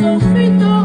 Resta